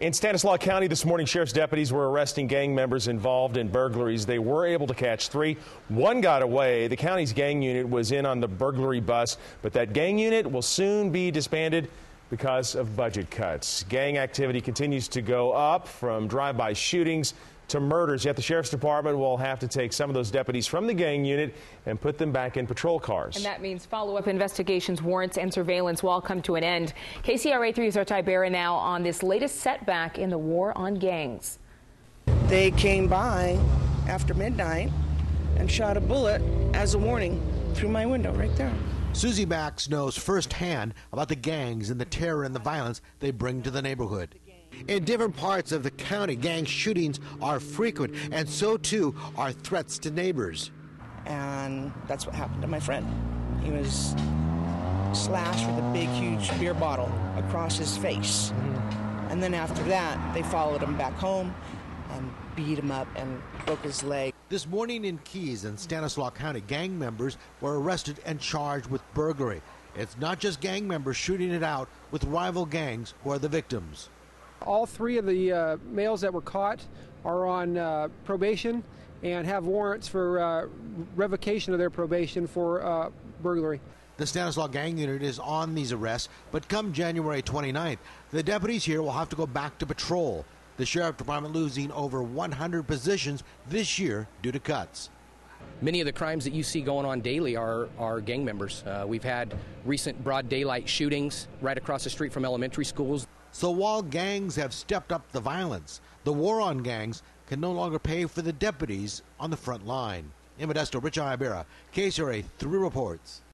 In Stanislaus County this morning, sheriff's deputies were arresting gang members involved in burglaries. They were able to catch three. One got away. The county's gang unit was in on the burglary bus, but that gang unit will soon be disbanded because of budget cuts. Gang activity continues to go up from drive-by shootings to murders. Yet the sheriff's department will have to take some of those deputies from the gang unit and put them back in patrol cars. And that means follow-up investigations, warrants, and surveillance will all come to an end. KCRA 3's Rich Ibarra now on this latest setback in the war on gangs. They came by after midnight and shot a bullet as a warning through my window right there. Susie Max knows firsthand about the gangs and the terror and the violence they bring to the neighborhood. In different parts of the county, gang shootings are frequent, and so too are threats to neighbors. And that's what happened to my friend. He was slashed with a big, huge beer bottle across his face. Mm-hmm. And then after that, they followed him back home and beat him up and broke his leg. This morning in Keyes and Stanislaus County, gang members were arrested and charged with burglary. It's not just gang members shooting it out with rival gangs who are the victims. All three of the uh, males that were caught are on uh, probation and have warrants for uh, revocation of their probation for uh, burglary. The Stanislaus Gang Unit is on these arrests, but come January 29th, the deputies here will have to go back to patrol. The Sheriff Department losing over 100 positions this year due to cuts. Many of the crimes that you see going on daily are, are gang members. Uh, we've had recent broad daylight shootings right across the street from elementary schools. So while gangs have stepped up the violence, the war on gangs can no longer pay for the deputies on the front line. In Modesto, Rich Ibarra, KCRA 3 reports.